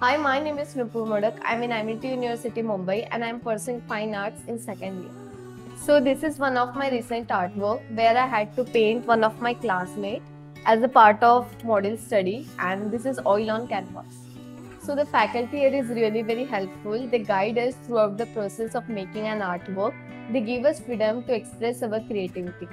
Hi, my name is Nupur Modak. I'm in Amity University, Mumbai, and I'm pursuing fine arts in second year. So this is one of my recent artwork where I had to paint one of my classmates as a part of model study, and this is oil on canvas. So the faculty here is really very helpful. They guide us throughout the process of making an artwork. They give us freedom to express our creativity.